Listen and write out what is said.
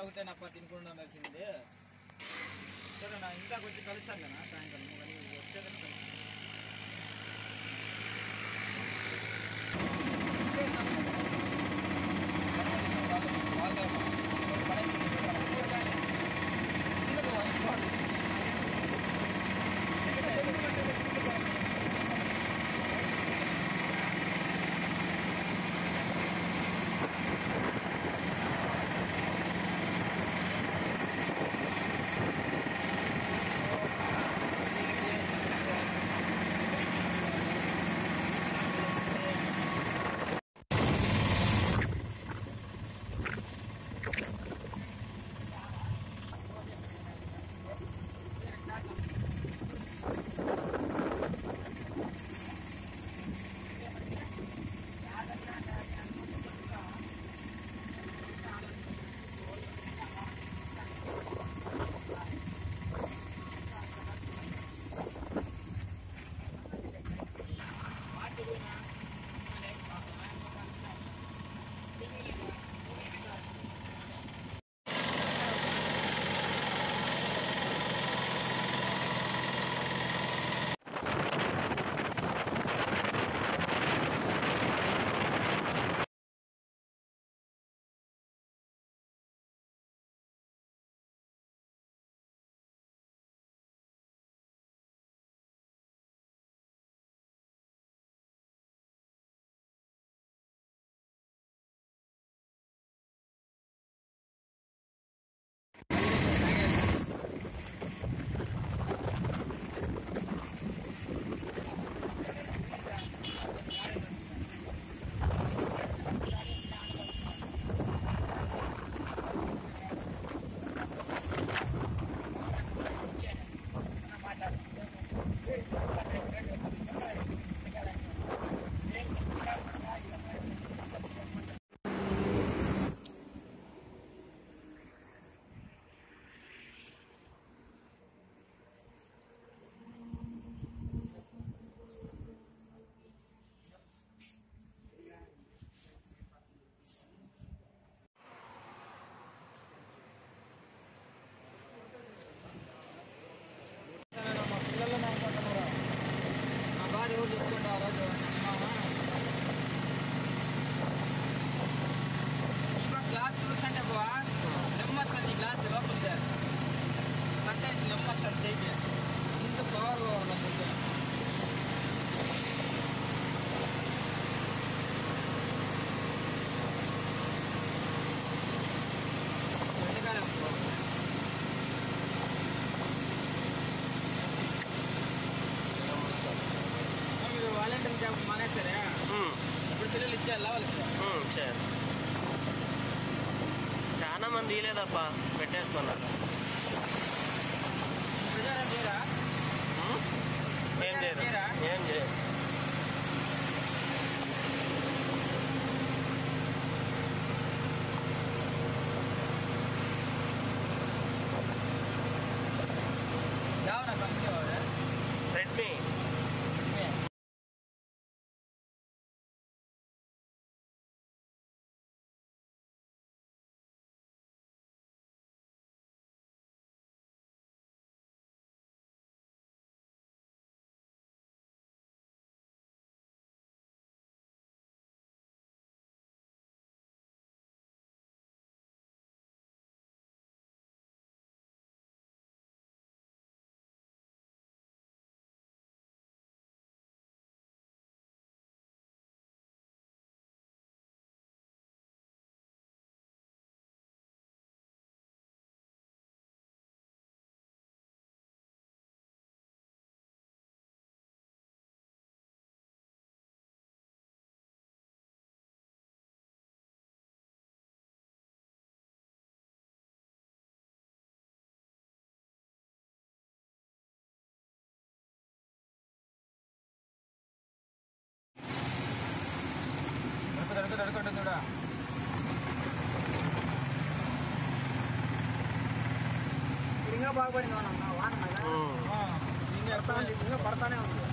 తాగుతానప్ప తినకుండా ఉండాల్సింది. సరే నా ఇంకా కొంచెం కలుస్తాను కదా సాయంకాలం. మరి కలుస్తాను. వాళ్ళకి సరే చాలా మంది ఇలేదప్ప పెట్టేసుకున్నారు. ఏం చేయరు? ఏం చేయరు. എടുക്കട്ടെ എടുക്കട്ടെ എന്തൂടാ ಹಿಂಗ ಬಾಗ್ಬಾಡಿ ನೋಡೋಣ ವಾರ ಹಿಂಗೆ ಬರ್ತಾನೆ ಅವ್ನು